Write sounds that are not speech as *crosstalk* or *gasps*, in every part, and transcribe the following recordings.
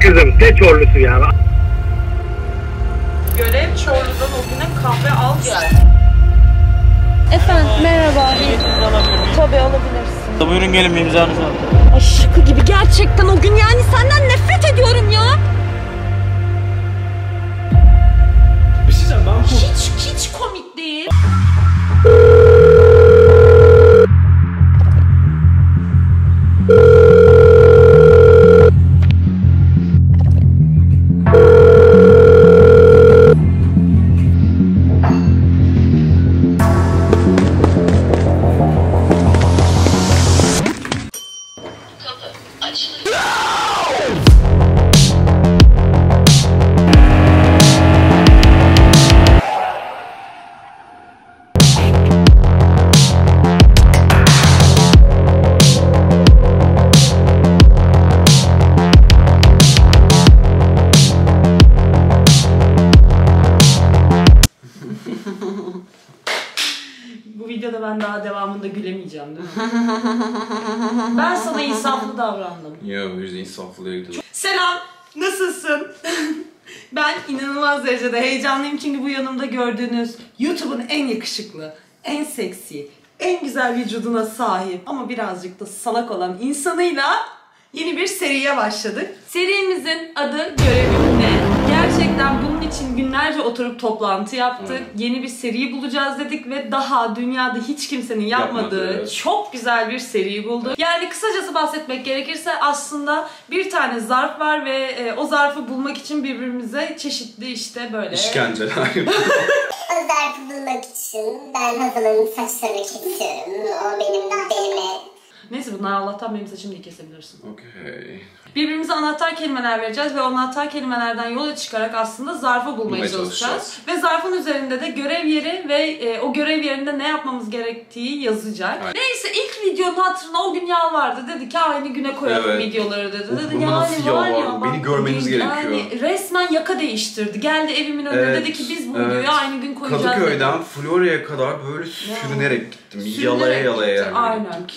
kızım ne çorlusu ya. Görev Çorlu'dan o güne kahve al gel. Efendim merhaba. Tabii alabilirsin. Buyurun gelin bir imzanızı alın. Ay şaka gibi gerçekten o gün yani senden nefret ediyorum ya. Bir şey diyeceğim ben Hiç hiç komik değil. *laughs* ben daha devamında gülemeyeceğim değil mi? ben sana insaflı davrandım. Ya biz insaflı değildi. Selam, nasılsın? ben inanılmaz derecede heyecanlıyım çünkü bu yanımda gördüğünüz YouTube'un en yakışıklı, en seksi, en güzel vücuduna sahip ama birazcık da salak olan insanıyla yeni bir seriye başladık. Serimizin adı Görevim Ne? Gerçekten bunun için günlerce oturup toplantı yaptık. Yeni bir seri bulacağız dedik ve daha dünyada hiç kimsenin yapmadığı Yapmadı, evet. çok güzel bir seri bulduk. Yani kısacası bahsetmek gerekirse aslında bir tane zarf var ve e, o zarfı bulmak için birbirimize çeşitli işte böyle İşkenceler. *laughs* O zarfı bulmak için ben Hazal'ın saçlarını kesiyorum. O benim belime Neyse bunlar Allah'tan benim saçımı diye kesebilirsin. Okey. Birbirimize anahtar kelimeler vereceğiz ve o anahtar kelimelerden yola çıkarak aslında zarfı bulmaya Bulmaya çalışacağız. çalışacağız. Ve zarfın üzerinde de görev yeri ve e, o görev yerinde ne yapmamız gerektiği yazacak. Aynen. Neyse ilk videonun hatırına o gün yalvardı. Dedi ki aynı güne koyalım Evet. videoları dedi. dedi Oğlum, nasıl var ya, yalvardı? bak Beni görmeniz bugün gerekiyor. Yani resmen yaka değiştirdi. Geldi evimin önüne Evet, dedi ki biz bu evet. videoyu aynı gün koyacağız dedi. Kadıköy'den Florya'ya kadar böyle sürünerek gittim. Sürünerek yalaya yalaya gitti, yani. aynen. Ki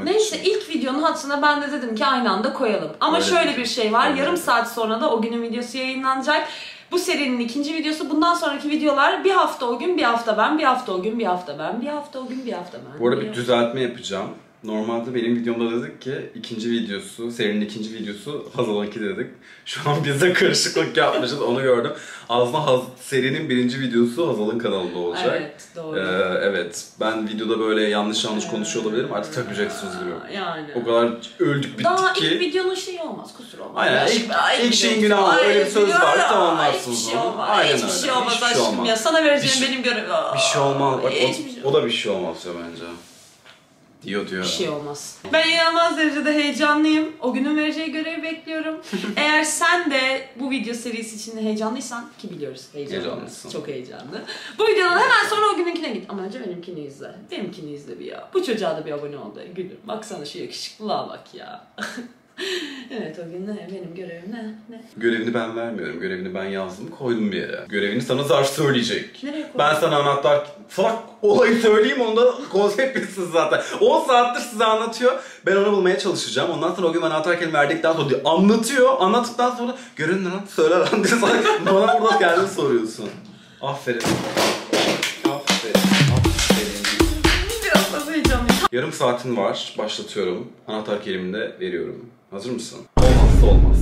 yalvarmak Neyse için. ilk videonun hatırına ben de dedim ki aynı anda koyalım. Ama Öyle şöyle bir şey var. Yarım saat sonra da o günün videosu yayınlanacak. Bu serinin ikinci videosu. Bundan sonraki videolar bir hafta o gün, bir hafta ben, bir hafta o gün, bir hafta ben, bir hafta o gün, bir hafta ben. Bu arada bir düzeltme yapacağım. Normalde benim videomda dedik ki ikinci videosu, serinin ikinci videosu Hazal'ınki dedik. Şu an biz de karışıklık yapmışız onu gördüm. Aslında Haz serinin birinci videosu Hazal'ın kanalında olacak. Evet, doğru. Ee, evet. Ben videoda böyle yanlış yanlış konuşuyor olabilirim. Artık takacaksınız diyorum. Yani. O kadar öldük bittik Daha ki. ilk videonun şeyi olmaz, kusur olmaz. Aynen, ilk- ay, ilk şeyin günahı, öyle bir söz var, tamamlarsınız Hiçbir şey olmaz, Aynen hiçbir öyle, şey olmaz hiçbir şey aşkım olmaz. ya. Sana vereceğim şey- benim görevim. Bir şey olmaz. Bak, Hiçbir şey o, o da bir şey olmaz ya bence. Diyor diyor. Bir şey olmaz. Ben inanılmaz derecede heyecanlıyım. O günün vereceği görevi bekliyorum. *laughs* Eğer sen de bu video serisi için de heyecanlıysan ki biliyoruz heyecanlı. Heyecanlısın. Çok heyecanlı. Bu videodan hemen sonra o gününkine git. Ama önce benimkini izle. Benimkini izle bir ya. Bu çocuğa da bir abone ol da gülüm. Baksana şu yakışıklılığa bak ya. *laughs* *laughs* evet o gün ne? Benim görevim ne? Ne? Görevini ben vermiyorum. Görevini ben yazdım, koydum bir yere. Görevini sana zarf söyleyecek. Nereye koydun? Ben sana anahtar... Salak olayı söyleyeyim onda konsept bitsin zaten. 10 saattir size anlatıyor. Ben onu bulmaya çalışacağım. Ondan sonra o gün anahtar kelime verdikten sonra diyor, anlatıyor. Anlattıktan sonra görün lan söyle lan diye sana bana burada kendin soruyorsun. Aferin. Yarım saatin var. Başlatıyorum. Anahtar kelimini de veriyorum. Hazır mısın? Olmazsa olmaz.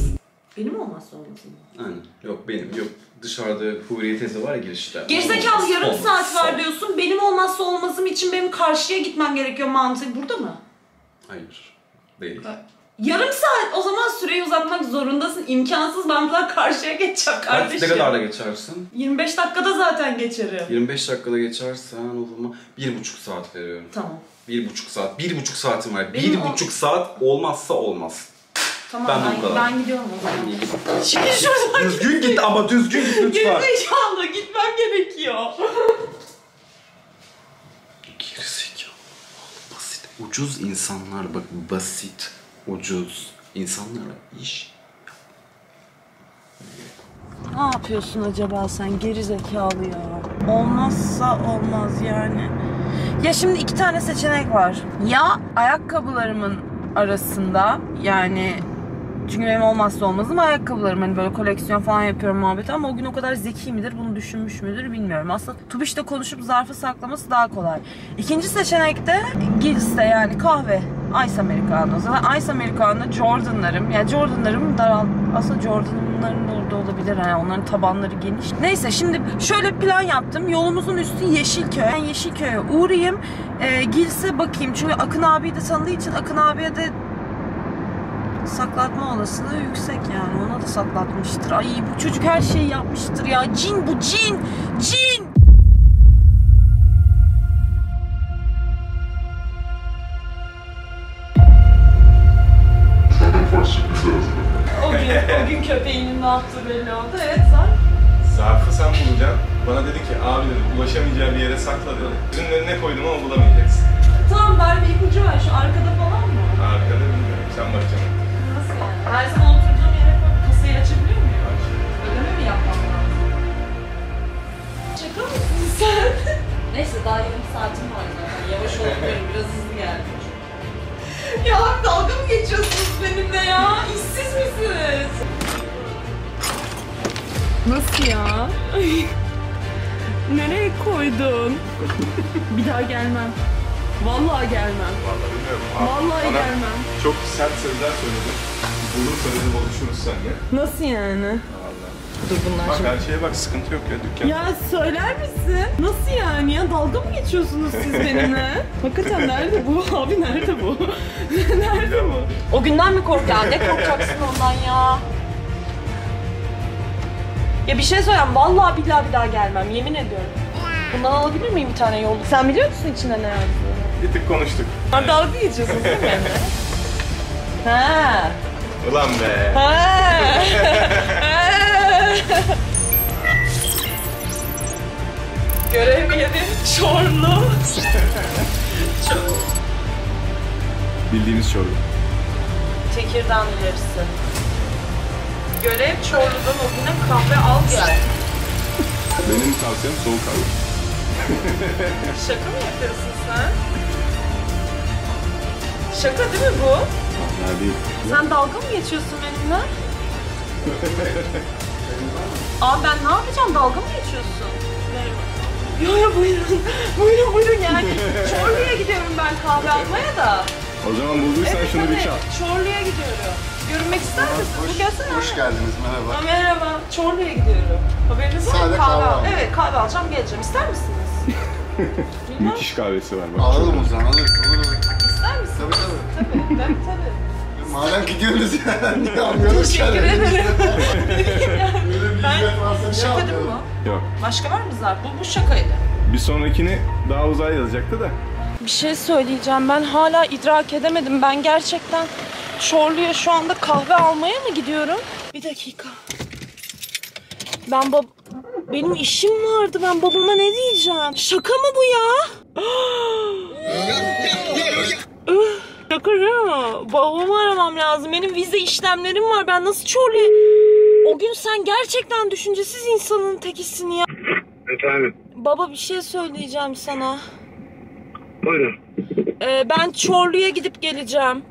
Benim olmazsa olmasın. Aynen. Yok benim. Yok. Dışarıda Huriye teyze var ya girişte. Gerizekalı Olmaz, yarım olmaz, saat var olmaz. diyorsun. Benim olmazsa olmazım için benim karşıya gitmem gerekiyor mantığı. Burada mı? Hayır. Değil. Yarım saat o zaman süreyi uzatmak zorundasın. İmkansız ben buradan karşıya geçeceğim kardeşim. ne kadar da geçersin? 25 dakikada zaten geçerim. 25 dakikada geçersen o zaman bir buçuk saat veriyorum. Tamam. Bir buçuk saat. Bir buçuk saatim var. Benim bir o- buçuk saat olmazsa olmaz. Tamam Ben ben, ben gidiyorum o zaman. Şimdi şuradan Düzgün git ama düzgün git lütfen. Gerizekalı gitmem gerekiyor. Gerizekalı. Basit. Ucuz insanlar bak basit. Ucuz. insanlara iş. Ne yapıyorsun acaba sen geri zekalı ya? Olmazsa olmaz yani. Ya şimdi iki tane seçenek var. Ya ayakkabılarımın arasında yani Çünkü benim olmazsa olmazım ayakkabılarım. Hani böyle koleksiyon falan yapıyorum muhabbeti ama o gün o kadar zeki midir bunu düşünmüş müdür bilmiyorum. Aslında Tubiş'te konuşup zarfı saklaması daha kolay. İkinci seçenekte Gills'te yani kahve. Ice Americano. Zaten Ice Americano Jordan'larım. Yani Jordan'larım daral... Aslında Jordan'ların da orada olabilir. Yani onların tabanları geniş. Neyse şimdi şöyle plan yaptım. Yolumuzun üstü Yeşilköy. Ben Yeşilköy'e uğrayayım. E, Gills'e bakayım. Çünkü Akın abiyi de tanıdığı için Akın abiye de saklatma olasılığı yüksek yani. Ona da saklatmıştır. Ay bu çocuk her şeyi yapmıştır ya. Cin bu cin. Cin. Ne yaptığı belli oldu. Evet Zar. Zarfı sen bulacaksın. Bana dedi ki abi dedi ulaşamayacağı bir yere sakla dedi. Gözünün önüne koydum ama bulamayacaksın. Tamam bari bir ipucu ver. Şu arkada falan mı? Arkada bilmiyorum. Sen bakacaksın. Nasıl yani? Her zaman oturduğum yere koyup kasayı açabiliyor muyum? Ödeme mi yapmam lazım? Şaka mısın sen? *laughs* Neyse daha yarım saatim var zaten. Yavaş olmuyorum. Biraz hızlı geldim. ya abi dalga mı geçiyorsunuz benimle ya? İşsiz misiniz? Nasıl ya? Ay. Nereye koydun? *laughs* Bir daha gelmem. Vallahi gelmem. Vallahi bilmiyorum. Vallahi Bana gelmem. Çok sert sözler söyledin. Bulursa dedim oluşuruz seninle. Nasıl yani? Vallahi. Dur bunlar Bak şimdi. her şeye bak sıkıntı yok ya dükkan. Ya söyler misin? Nasıl yani ya? Dalga mı geçiyorsunuz siz *laughs* benimle? Hakikaten nerede bu? *laughs* Abi nerede bu? nerede bu? O günden mi kork ya? Ne korkacaksın ondan ya? Ya bir şey söyleyeyim. Vallahi billahi bir daha gelmem. Yemin ediyorum. Bundan alabilir miyim bir tane yol? Sen biliyor musun içinde ne yazdığını? Bir tık konuştuk. Ha, dalga geçiyorsun değil mi? *laughs* Ha. Ulan be. Ha. *laughs* Görev yeri Çorlu. Bildiğimiz çorba. Tekirdağ ilerisi. Görev Çorlu'dan o güne kahve al gel. Benim tavsiyem soğuk kahve. *laughs* Şaka mı yapıyorsun sen? Şaka değil mi bu? Ya değil. Sen dalga mı geçiyorsun benimle? Abi ben ne yapacağım? Dalga mı geçiyorsun? Yo yo buyurun. *laughs* buyurun buyurun yani. Çorlu'ya gidiyorum ben kahve almaya da. O zaman bulduysan Evet, şunu bir tabii. çal. Çorlu'ya gidiyorum. Görünmek ister misin? Bu gelsene. Hoş geldiniz, merhaba. Aa, merhaba. Çorlu'ya gidiyorum. Haberiniz var mı? Sadece kahve al. aldım. Evet kahve alacağım geleceğim. İster misiniz? *laughs* Bilmem. Müthiş kahvesi var bak. Alalım o zaman, alırız, olur olur. İster misiniz? Tabii tabii. Tabii. Ben tabii. Madem gidiyoruz ya, niye almıyoruz? Teşekkür ederim. *laughs* Böyle bir Ben- hizmet varsa niye Şaka değil mi almayalım? bu? Yok. Başka var mı Zar? Bu, bu şakaydı. Bir sonrakini daha uzağa yazacaktı da. Bir şey söyleyeceğim. Ben hala idrak edemedim. Ben gerçekten Çorlu'ya şu anda kahve almaya mı gidiyorum? Bir dakika. Ben bab... Benim işim vardı. Ben babama ne diyeceğim? Şaka mı bu ya? *gasps* Şaka mi? Babamı aramam lazım. Benim vize işlemlerim var. Ben nasıl Çorlu'ya... O gün sen gerçekten düşüncesiz insanın tekisin ya. Efendim, Baba bir şey söyleyeceğim sana. buyurun. Ee, ben Çorlu'ya gidip geleceğim.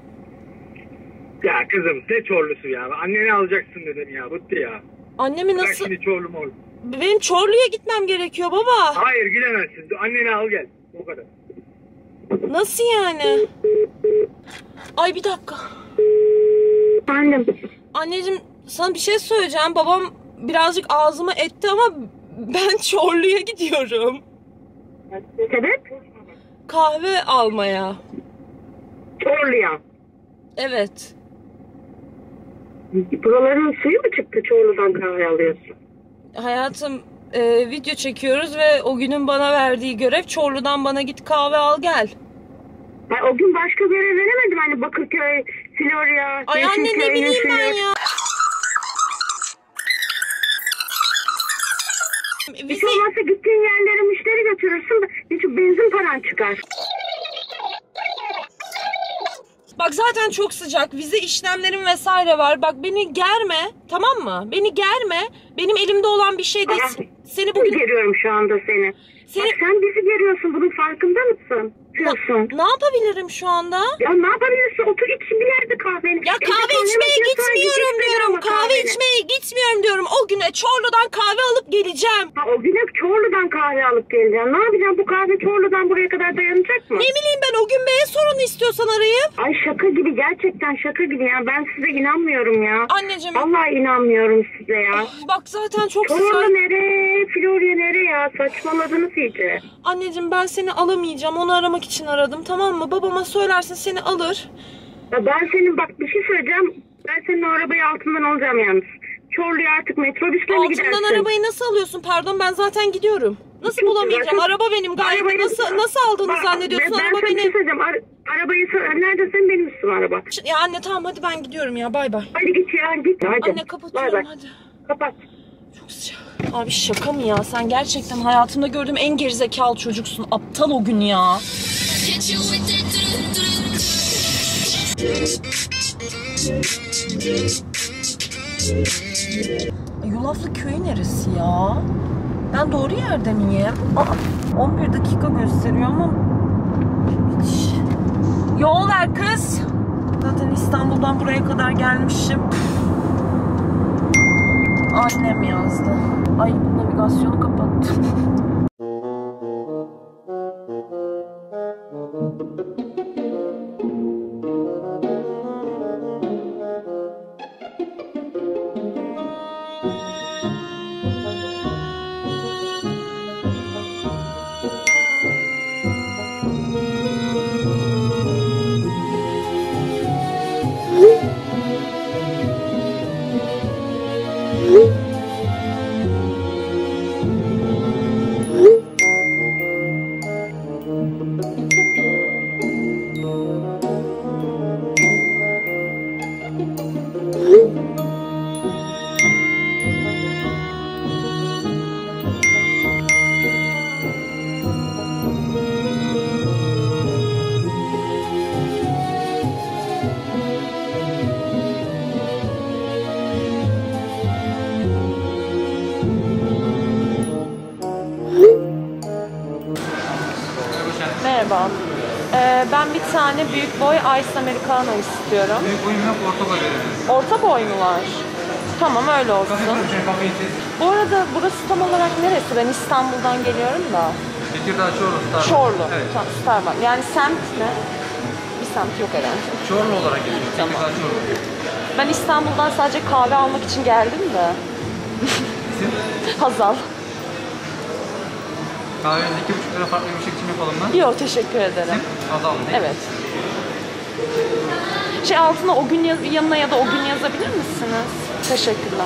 Ya kızım ne çorlusu ya? Anneni alacaksın dedim ya, bıktı ya. Annemi Bırak nasıl... şimdi çorlu mor. Benim Çorlu'ya gitmem gerekiyor baba. Hayır gidemezsin. Anneni al gel. O kadar. Nasıl yani? Ay bir dakika. Efendim, Anneciğim sana bir şey söyleyeceğim. Babam birazcık ağzıma etti ama ben *laughs* Çorlu'ya gidiyorum. sebep? Kahve almaya. Çorlu'ya. Evet. Buraların suyu mu çıktı Çorlu'dan kahve alıyorsun? Hayatım e, video çekiyoruz ve o günün bana verdiği görev Çorlu'dan bana git kahve al gel. Ha, o gün başka görev veremedim hani Bakırköy, Florya, Ay anne ne bileyim ben ya. Hiç Vize, olmazsa gittiğin yerlere müşteri götürürsün. Hiç benzin paran çıkar. Bak zaten çok sıcak. Vize işlemlerim vesaire var. Bak beni germe. Tamam mı? Beni germe. Benim elimde olan bir şey. Aa, Seni bugün... Geriyorum şu anda seni. Seni- Bak sen bizi geriyorsun. Bunun farkında mısın? Diyorsun. Ne yapabilirim şu anda? Ya ne yapabilirsin? Otur iç bir yerde kahveni. Ya kahve içmeye gitmiyorum git diyorum. Kahve içmeye gitmiyorum diyorum. O güne Çorlu'dan kahve alıp geleceğim. Ha, o güne Çorlu'dan kahve alıp geleceğim. Ne yapacağım? Bu kahve Çorlu'dan buraya kadar dayanacak mı? Ne bileyim ben o gün Bey'e sorun istiyorsan arayıp. Ay şaka gibi gerçekten şaka gibi ya. Ben size inanmıyorum ya. Anneciğim Vallahi inanmıyorum size ya. bak zaten çok Çorlu sıcak. nereye? Florya nereye ya? Saçmaladınız iyice. Anneciğim ben seni alamayacağım. Onu aramak için aradım tamam mı? Babama söylersin seni alır. Ya ben senin bak bir şey söyleyeceğim. Ben senin o arabayı altından alacağım yalnız. Çorlu'ya artık metrobüsle mi gidersin? Altından arabayı nasıl alıyorsun? Pardon ben zaten gidiyorum. Nasıl Çok bulamayacağım? güzel. Araba benim gayet Arabayı- nasıl nasıl aldığını Bak, zannediyorsun? ben, ben Araba sana bir şey benim. söyleyeceğim. Ara- arabayı sor- neredesin benim üstüm araba. Ya anne tamam hadi ben gidiyorum ya bay bay. Hadi git ya git. Hadi. Anne Bay kapatıyorum bay. hadi. Kapat. Çok sıcak. Abi şaka mı ya? Sen gerçekten hayatımda gördüğüm en gerizekalı çocuksun. Aptal o gün ya. Yulaflı köyü neresi ya? Ben doğru yerde miyim? Aa, 11 dakika gösteriyor ama. Yol ver kız. Zaten İstanbul'dan buraya kadar gelmişim. Annem yazdı. Ay bu navigasyonu kapattım. *laughs* Ice Americano istiyorum. Büyük boyum yok, orta boy verelim. Orta boy mu var? Tamam öyle olsun. Şey. Bu arada burası tam olarak neresi? Ben İstanbul'dan geliyorum da. Tekirdağ Çorlu Starbucks. Çorlu. Evet. Tamam, Starbucks. Yani semt ne? Bir semt yok herhalde. Çorlu olarak geliyor. Tekirdağ Çorlu. Ben İstanbul'dan sadece kahve almak için geldim de. *laughs* Hazal. Kahvenizi iki buçuk lira farklı bir şey için yapalım mı? Yok teşekkür ederim. Azaldı değil mi? Evet. Şey altına o gün yanına ya da o gün yazabilir misiniz? Teşekkürler.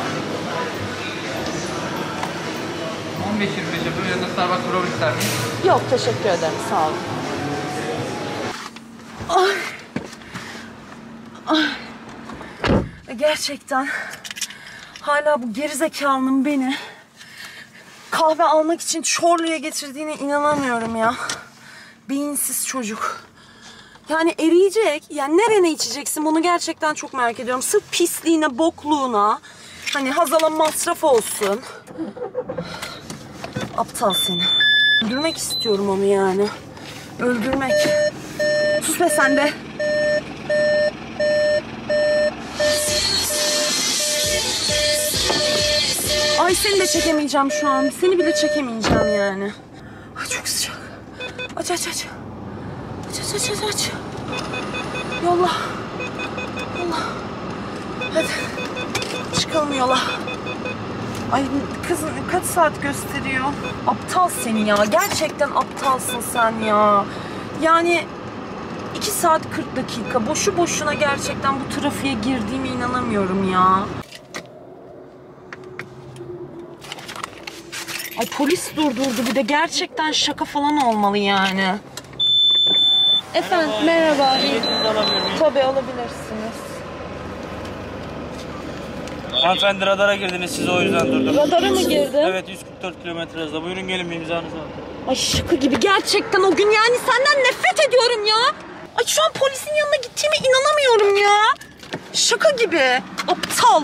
15-25 yapıyor. Yanında Starbucks Brewing ister miyiz? Yok teşekkür ederim sağ olun. Ay. Ay. Gerçekten hala bu gerizekalının beni kahve almak için Çorlu'ya getirdiğine inanamıyorum ya. Beyinsiz çocuk. Yani eriyecek. Yani nerene içeceksin bunu gerçekten çok merak ediyorum. Sırf pisliğine, bokluğuna. Hani Hazal'a masraf olsun. Aptal seni. Öldürmek istiyorum onu yani. Öldürmek. Sus be sen de. Ay seni de çekemeyeceğim şu an. Seni bile çekemeyeceğim yani. Ay çok sıcak. Aç aç aç. Aç aç aç aç. Yolla. Yolla. Hadi. Çıkalım yola. Ay kızım kaç saat gösteriyor? Aptal seni ya. Gerçekten aptalsın sen ya. Yani 2 saat 40 dakika. Boşu boşuna gerçekten bu trafiğe girdiğime inanamıyorum ya. Ay polis durdurdu bir de gerçekten şaka falan olmalı yani. Efendim merhaba. Tabii alabilirsiniz. Hanımefendi radara girdiniz siz o yüzden durdum. Radara mı girdim? Evet 144 kilometre hızla. Buyurun gelin bir imzanızı alın. Ay şaka gibi gerçekten o gün yani senden nefret ediyorum ya. Ay şu an polisin yanına gittiğime inanamıyorum ya. Şaka gibi. Aptal.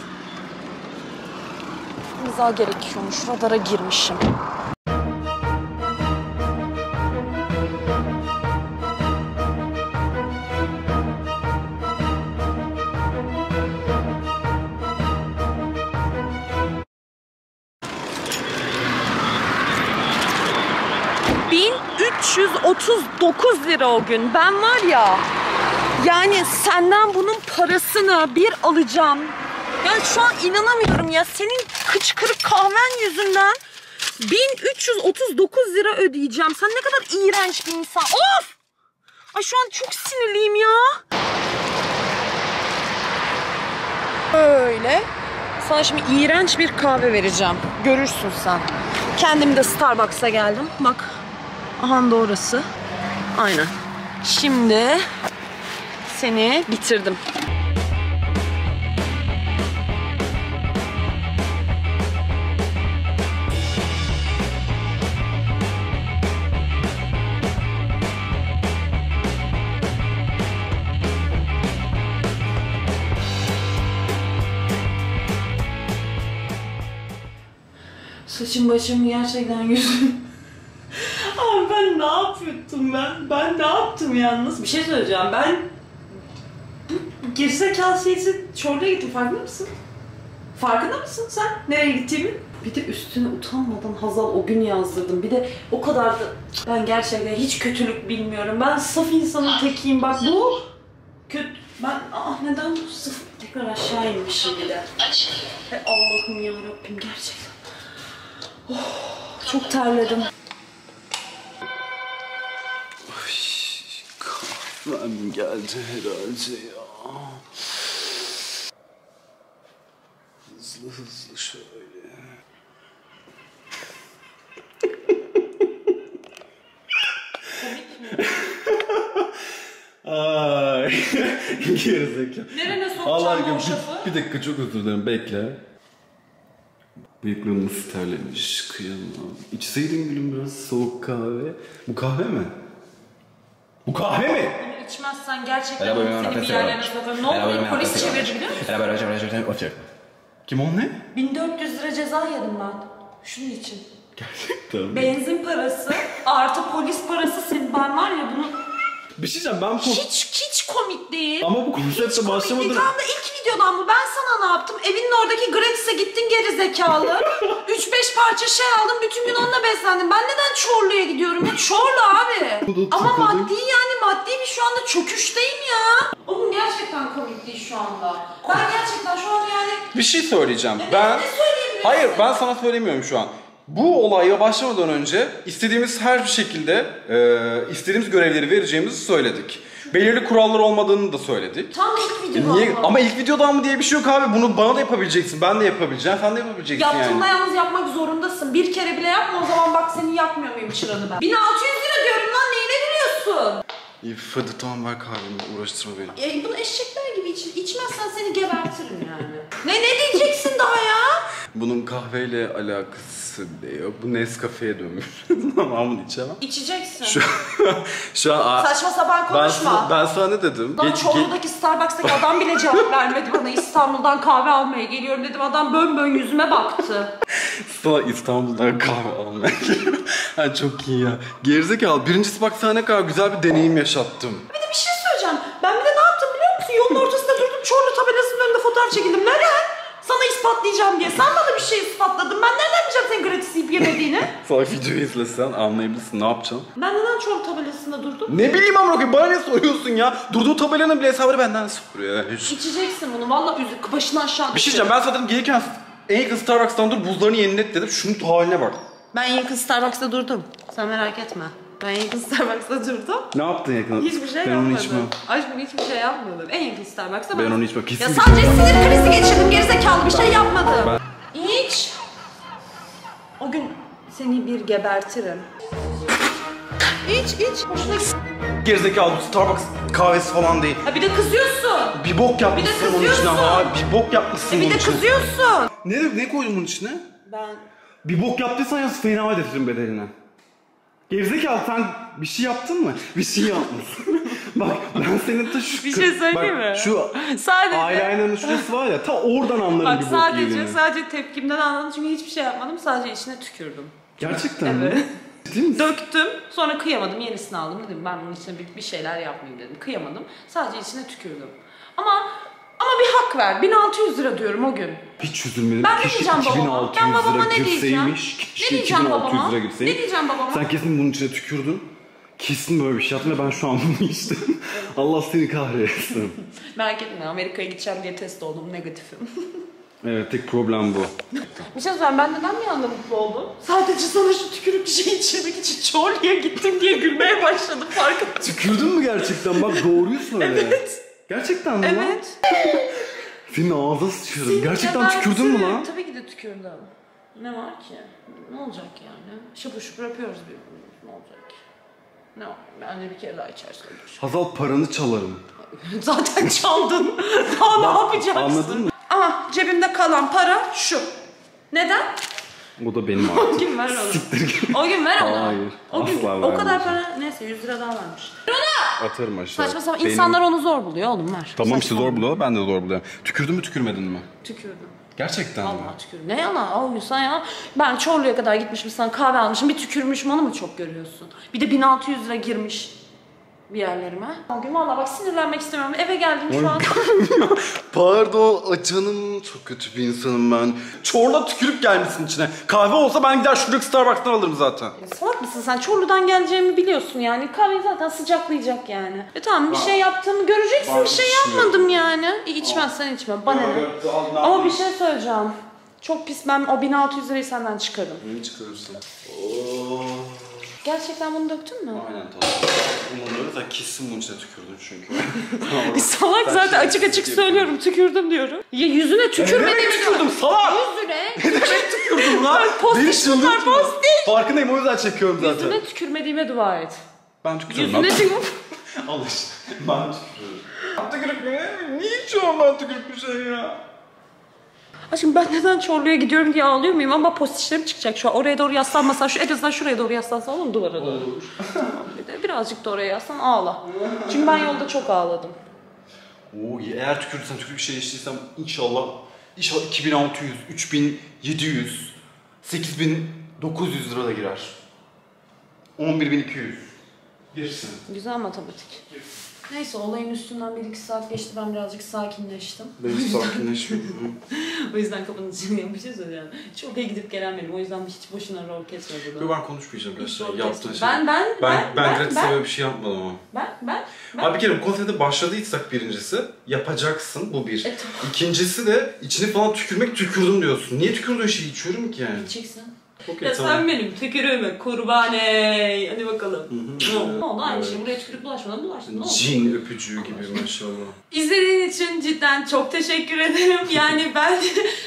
İmza gerekiyormuş. Radara girmişim. ...1339 lira o gün. Ben var ya... Yani senden bunun parasını bir alacağım. Yani şu an inanamıyorum ya. Senin kıçkırık kahven yüzünden 1339 lira ödeyeceğim. Sen ne kadar iğrenç bir insan. Of! Ay şu an çok sinirliyim ya. Öyle. Sana şimdi iğrenç bir kahve vereceğim. Görürsün sen. Kendim de Starbucks'a geldim. Bak. Aha da orası. Aynen. Şimdi seni bitirdim. Saçım başım gerçekten yüzüm. Ben ben? Ne yaptım yalnız? Bir şey söyleyeceğim. Ben bu gerizekalı şeysi Çorlu'ya gittim farkında mısın? Farkında mısın sen nereye gittiğimi? Bir de üstüne utanmadan Hazal o gün yazdırdım. Bir de o kadar da ben gerçekten hiç kötülük bilmiyorum. Ben saf insanın tekiyim. Bak bu kötü. Ben ah neden bu sıfır tekrar aşağı inmişim bir de. Hey Allah'ım ya Rabbim gerçekten. Oh, çok terledim. Kahvem geldi herhalde ya. Hızlı hızlı şöyle. *laughs* Ay. *laughs* Gerizekalı. Nerene sokacağım o şafı? bir, bir dakika çok özür dilerim bekle. Bıyıklarımız terlemiş, kıyamam. İçseydin gülüm biraz soğuk kahve. Bu kahve mi? Bu kahve mi? Bunu içmezsen gerçekten Merhaba, seni bir yerlerine sokarım. Ne oldu? Polis çevirdi biliyor musun? Beraber hocam, hocam, hocam. Kim o ne? 1400 lira ceza yedim ben. Şunun için. Gerçekten. Benzin parası artı polis parası senin. Ben var ya bunu Bir şey diyeceğim ben bu... hiç hiç komik değil. Ama bu konsepte Hiç komik başlamadan- değil. Tam da ilk videodan mı? Ben sana ne yaptım? Evinin oradaki Gratis'e gittin geri zekalı. *laughs* 3-5 parça şey aldım. Bütün gün onunla beslendim. Ben neden Çorlu'ya gidiyorum? Ya Çorlu abi. Bu da Ama maddi yani maddi bir şu anda çöküşteyim ya. Oğlum gerçekten komik değil şu anda. Ben gerçekten şu an yani Bir şey söyleyeceğim. Ben... Hayır ben sana söylemiyorum şu an. Bu olaya başlamadan önce istediğimiz her bir şekilde e, istediğimiz görevleri vereceğimizi söyledik. Belirli kurallar olmadığını da söyledik. tam ilk videodan Niye? mı? Ama ilk videodan mı diye bir şey yok abi. Bunu bana da yapabileceksin. Ben de yapabileceğim. Sen de yapabileceksin Yaptığında yani. yalnız yapmak zorundasın. Bir kere bile yapma o zaman bak seni yakmıyor muyum çıranı ben. 1600 lira diyorum lan neyine biliyorsun? İyi hadi tamam ver kahvemi. Uğraştırma beni. E, bunu eşekler gibi iç, içmezsen seni gebertirim yani. ne ne diyeceksin daha ya? Bunun kahveyle alakası bile yok. Bu Nescafe'ye dönmüş. *laughs* tamam bunu içemem. İçeceksin. Şu, *laughs* şu an... Saçma sapan ben, konuşma. sana- ben sana ne dedim? Lan Geç- ge- Çorlu'daki Starbucks'taki adam bile cevap *laughs* vermedi bana. İstanbul'dan kahve almaya geliyorum dedim. Adam bön bön yüzüme baktı. Sana İstanbul'dan kahve almaya geliyorum. ha, çok iyi ya. Gerizekalı. Birincisi bak sana ne kadar güzel bir deneyim yaşattım. Bir de bir şey söyleyeceğim. Ben bir de ne yaptım biliyor musun? Yolun ortasında durdum Çorlu tabelasının önünde fotoğraf çekildim. Neden? Sana ispatlayacağım diye. Sen bana bir şey ispatladın. Ben nereden bileceğim senin gratis yiyip yemediğini? *laughs* Sonra videoyu izlesen anlayabilirsin. Ne yapacaksın? ben neden Çorlu tabelasında durdum? Ne bileyim amına koyayım. Bana ne soruyorsun ya? Durduğu tabelanın bile hesabını benden soruyor. ya. Hiç- İçeceksin bunu. Valla üzü başını aşağı Bir şey diyeceğim. Ben sana dedim gelirken en yakın Starbucks'tan dur buzlarını yenilet dedim. Şunun haline bak. Ben yakın Starbucks'ta durdum. Sen merak etme. Ben yakın Starbucks'ta durdum. Ne yaptın yakın? Hiçbir şey ben yapmadım. onu içmem. Aşkım hiçbir şey yapmadım. En yakın Starbucks'ta Ben onu içmem. Kesin Ya bir sadece şey- sinir krizi geçirdim gerizekalı bir şey yapmadım. İç. O gün seni bir gebertirim. İç iç. Hoşuna git. Gerizekalı bu Starbucks kahvesi falan değil. Ha bir de kızıyorsun. Bir bok yapmışsın onun içine. Ha, bir bok yapmışsın E bir de içine. kızıyorsun. Ne, ne koydun bunun içine? Ben Bir bok yaptıysan yalnız fena ödetirim bedelini. Gerizekalı sen bir şey yaptın mı? Bir şey yapmışsın. *laughs* Bak ben senin ta şu... Bir şey söyleyeyim bak, mi? Şu Sadece eyeliner'ın şurası var ya ta oradan anlarım Bak bir bok sadece yediğini. sadece tepkimden anladım çünkü hiçbir şey yapmadım. Sadece içine tükürdüm. Gerçekten mi? Evet. *laughs* Misin? Döktüm. Sonra kıyamadım. Yenisini aldım. Dedim ben bunun içine bir, bir şeyler yapmayayım dedim. Kıyamadım. Sadece içine tükürdüm. Ama ama bir hak ver. 1600 lira diyorum o gün. Hiç üzülmedim. Ben ne diyeceğim babama? 2600 Ben babama lira ne diyeceğim? girseymiş. Ne diyeceğim 2600 babama? lira girseymiş. Ne diyeceğim babama? Sen kesin bunun içine tükürdün. Kesin böyle bir şey yaptın ve ben şu an bunu içtim. *laughs* Allah seni kahretsin. Merak etme Amerika'ya gideceğim diye test oldum. Negatifim. *laughs* evet tek problem bu. bir şey söyleyeyim ben neden bir anda mutlu oldum? Sadece sana şu tükürük bir şey içirmek için Çorlu'ya gittim diye gülmeye başladım farkında. Tükürdün mü gerçekten? Bak doğruyu söyle. Evet. Gerçekten mi lan? Evet. *laughs* Senin ağzına sıçıyorum. Ya Gerçekten ben tükürdün mü lan? Tabii ki de tükürdüm. Ne var ki? Ne olacak yani? Şıpır şıpır yapıyoruz birbirimizi. Ne olacak ki? Ne var? Bence bir kere daha içersin olur. Hazal paranı çalarım. *laughs* Zaten çaldın. *laughs* Daha ne yapacaksın? Anladın mı? Aha cebimde kalan para şu. Neden? O da benim O artık. gün ver onu. O gün ver onu. Hayır, O gün asla o kadar para neyse 100 lira daha varmış. Atarım aşağı. Saçma sapan Benim- insanlar onu zor buluyor oğlum ver. Tamam işte Saçma. zor buluyor. Ben de zor buluyorum. Tükürdün mü tükürmedin mi? Tükürdüm. Gerçekten mi? Allah tükür. Ne yalan al sen ya. Ben Çorlu'ya kadar gitmişim sana kahve almışım. Bir tükürmüşüm onu mu çok görüyorsun? Bir de 1600 lira girmiş bir yerlerime. O gün valla bak sinirlenmek istemiyorum. Eve geldim şu an. *laughs* Pardon canım çok kötü bir insanım ben. Çorla tükürüp gelmişsin içine. Kahve olsa ben gider şuradaki Starbucks'tan alırım zaten. Salak mısın sen? Çorlu'dan geleceğimi biliyorsun yani. Kahveyi zaten sıcaklayacak yani. E tamam bir şey yaptığımı göreceksin. Bir şey içmiyorum. yapmadım yani. E, içmezsen içme. Bana ne? Ama bir şey söyleyeceğim. Çok pis ben o 1600 lirayı senden çıkarım. Ne çıkarırsın? Oo. Gerçekten bunu döktün mü? Aynen tamam. Bunları da kesin bunun içine tükürdün çünkü. *laughs* Salak Ben zaten şimdi açık açık söylüyorum tükürdüm diyorum. Ya yüzüne tükürmedim. demek tükürdüm salak? Yüzüne. Ne demek tükürdüm lan? Post-it Beni var, çıldırtma. post-it. Farkındayım o yüzden çekiyorum zaten. Yüzüne tükürmediğime dua et. Ben tükürüyorum Yüzüne *laughs* lan. tükür. Al işte. Ben tükürüyorum. Tükürük mü? Niye içiyorum ben tükürük bir şey ya? Aşkım ben neden Çorlu'ya gidiyorum diye ağlıyor muyum ama postişlerim çıkacak şu an. Oraya doğru yaslanmasan, şu en azından şuraya doğru yaslansan olur mu duvara doğru? *laughs* Bir de birazcık da oraya yaslan ağla. Çünkü ben yolda çok ağladım. Oo, eğer tükürdüysen tükürük şey içtiysem inşallah inşallah 2600, 3700, 8900 lira da girer. 11200. Girsin. Güzel matematik. Neyse olayın üstünden bir iki saat geçti ben birazcık sakinleştim. Ben sakinleşmiyorum. o yüzden *laughs* kapanıcı bir şey söyleyeceğim. Çok iyi gidip gelen benim o yüzden hiç boşuna rol kesme burada. Yo ben konuşmayacağım Hiç biraz rol yaptığın şey. Ben ben ben, ben ben, ben, ben, böyle bir şey yapmadım ama. ben, ben, ben. Abi bir kere bu konsepte başladıysak birincisi yapacaksın bu bir. E, tamam. İkincisi de içine falan tükürmek tükürdüm diyorsun. Niye tükürdüğün şeyi içiyorum ki yani? Çeksin. Okey Ya tamam. sen benim tükürüğümü kurban ey. Hadi bakalım. Ne oldu aynı şey. Buraya tükürük bulaşmadan bulaştı. Ne oldu? Cin öpücüğü gibi maşallah. İzlediğin için cidden çok teşekkür ederim. *laughs* Yani ben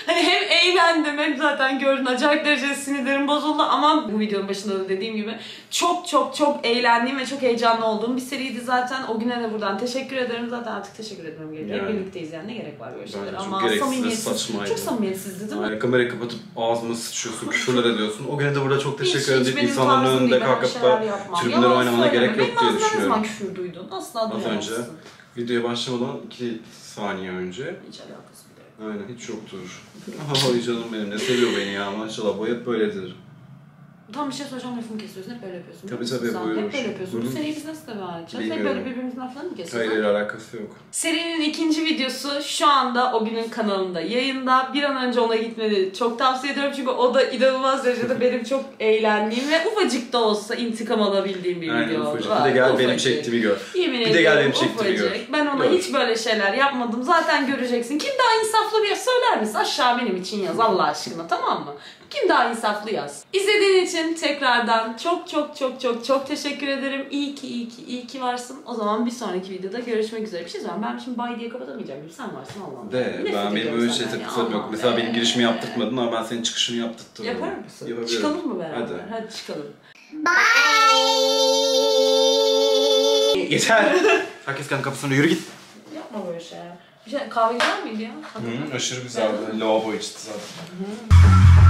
hani hem eğlendim hem zaten gördün acayip derecede sinirlerim bozuldu ama bu videonun başında da dediğim gibi çok çok çok eğlendiğim ve çok heyecanlı olduğum bir seriydi zaten. O güne de buradan teşekkür ederim. Zaten artık teşekkür etmem gerekiyor. Yani. Birlikteyiz yani ne gerek var böyle çok ama samimiyetsiz. saçmaydı. Çok samimiyetsizdi değil mi? Hayır, kamerayı kapatıp ağzıma sıçıyorsun, küfürler ediyorsun. O güne de burada çok teşekkür ederim benim insanların önünde kalkıp şeyler da tribünlere oynamana gerek yok Benim diye ağzımdan ne zaman düşünüyorum. küfür duydun? Asla Az önce. Videoya başlamadan 2 saniye önce. Hiç alakası bile yok. Aynen hiç yoktur. *laughs* Ay canım benim ne seviyor beni ya maşallah bu hep böyledir. Tam bir şey söyleyeceğim lafımı kesiyorsun. Hep böyle yapıyorsun. Tabii, tabii, sen? buyurun. Hep böyle yapıyorsun. Bu seriyi biz nasıl devam edeceğiz? Hep Bilmiyorum. böyle birbirimizin laflarını mı kesiyoruz? Hayır alakası yok. Serinin ikinci videosu şu anda o günün kanalında yayında. Bir an önce ona gitmeni çok tavsiye ediyorum çünkü o da inanılmaz derecede *laughs* benim çok eğlendiğim ve ufacık da olsa intikam alabildiğim bir Aynen video. ufacık. var. Bir de gel benim Ufacık. çektiğimi gör. Yemin Bir de gel benim çektiğimi gör. ufacık. Ben ona Gör. hiç böyle şeyler yapmadım. Zaten göreceksin. Kim daha insaflı bir söyler misin? Aşağı benim için yaz Allah aşkına tamam mı? Kim daha insaflı yaz. İzlediğin için tekrardan çok çok çok çok çok teşekkür ederim. İyi ki iyi ki iyi ki varsın. O zaman bir sonraki videoda görüşmek üzere. Bir şey söyleyeyim ben şimdi bay diye kapatamayacağım gibi. Sen varsın Allah'ım. De Nefret ben benim ediyorum öyle senden şey ya, takıntım yok. Allah'ım Mesela be. benim girişimi yaptırtmadın ama ben senin çıkışını yaptırttım. Yapar mısın? Yapabilirim. Çıkalım mı beraber? Hadi. Hadi çıkalım. Yeter. *laughs* Herkes kendi kapısına yürü git. Yapma böyle şeyler. Bir şey, kahve güzel miydi ya? Hı, aşırı güzeldi. Lavabo içti zaten.